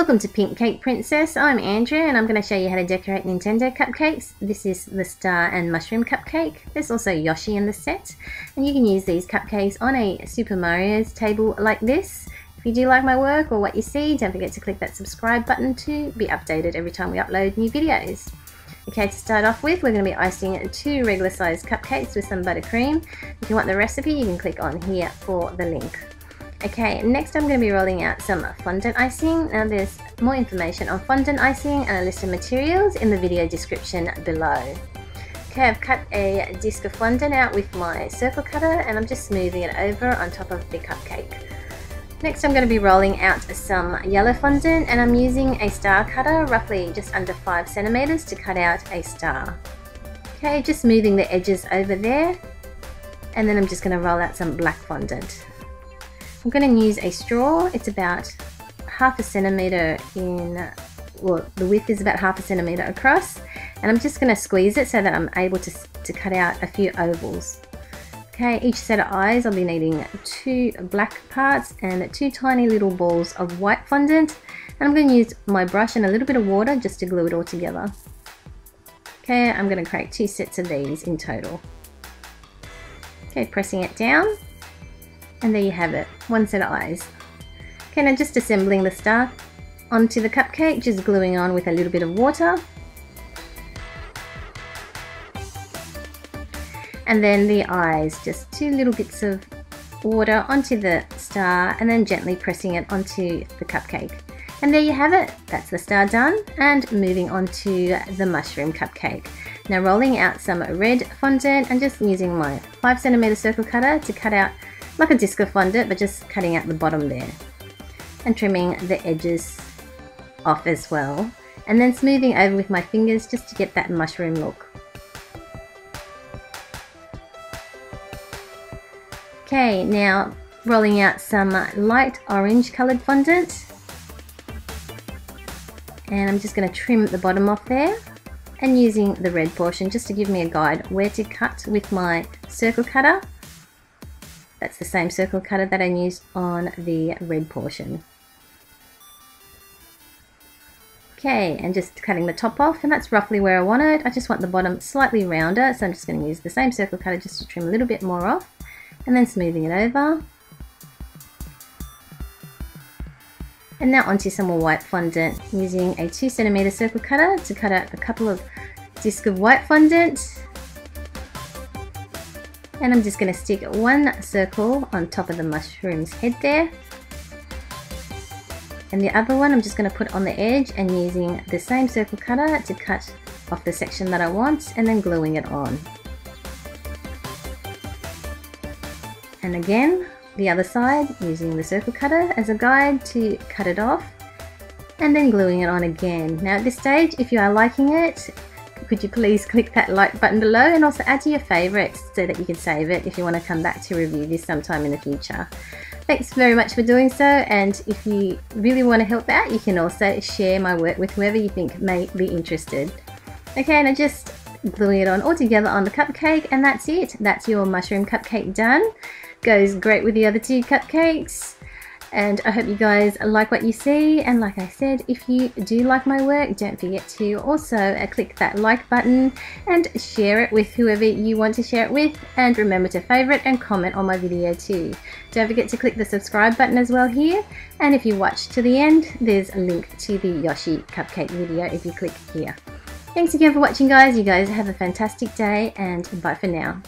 Welcome to Pink Cake Princess. I'm Andrea and I'm going to show you how to decorate Nintendo cupcakes. This is the star and mushroom cupcake. There's also Yoshi in the set and you can use these cupcakes on a Super Mario's table like this. If you do like my work or what you see, don't forget to click that subscribe button to be updated every time we upload new videos. Okay, to start off with, we're going to be icing two regular sized cupcakes with some buttercream. If you want the recipe, you can click on here for the link. Okay, next I'm going to be rolling out some fondant icing. Now there's more information on fondant icing and a list of materials in the video description below. Okay, I've cut a disc of fondant out with my circle cutter and I'm just smoothing it over on top of the cupcake. Next I'm going to be rolling out some yellow fondant and I'm using a star cutter roughly just under 5 centimeters to cut out a star. Okay, just smoothing the edges over there and then I'm just going to roll out some black fondant. I'm going to use a straw. It's about half a centimeter in, well, the width is about half a centimeter across. And I'm just going to squeeze it so that I'm able to, to cut out a few ovals. Okay, each set of eyes I'll be needing two black parts and two tiny little balls of white fondant. And I'm going to use my brush and a little bit of water just to glue it all together. Okay, I'm going to create two sets of these in total. Okay, pressing it down and there you have it, one set of eyes. Okay, now just assembling the star onto the cupcake, just gluing on with a little bit of water. And then the eyes, just two little bits of water onto the star and then gently pressing it onto the cupcake. And there you have it, that's the star done and moving on to the mushroom cupcake. Now rolling out some red fondant and just using my 5cm circle cutter to cut out like a disco fondant but just cutting out the bottom there. And trimming the edges off as well. And then smoothing over with my fingers just to get that mushroom look. Okay, now rolling out some light orange coloured fondant. And I'm just going to trim the bottom off there. And using the red portion just to give me a guide where to cut with my circle cutter that's the same circle cutter that I used on the red portion. Okay, and just cutting the top off, and that's roughly where I want it. I just want the bottom slightly rounder, so I'm just going to use the same circle cutter just to trim a little bit more off, and then smoothing it over. And now onto some more white fondant, using a 2cm circle cutter to cut out a couple of discs of white fondant and I'm just going to stick one circle on top of the mushroom's head there and the other one I'm just going to put on the edge and using the same circle cutter to cut off the section that I want and then gluing it on and again the other side using the circle cutter as a guide to cut it off and then gluing it on again. Now at this stage if you are liking it could you please click that like button below and also add to your favorites so that you can save it if you want to come back to review this sometime in the future. Thanks very much for doing so and if you really want to help out you can also share my work with whoever you think may be interested. Okay and I just gluing it on all together on the cupcake and that's it. That's your mushroom cupcake done. Goes great with the other two cupcakes and I hope you guys like what you see. And like I said if you do like my work don't forget to also uh, click that like button and share it with whoever you want to share it with. And remember to favorite and comment on my video too. Don't forget to click the subscribe button as well here. And if you watch to the end there's a link to the Yoshi cupcake video if you click here. Thanks again for watching guys. You guys have a fantastic day and bye for now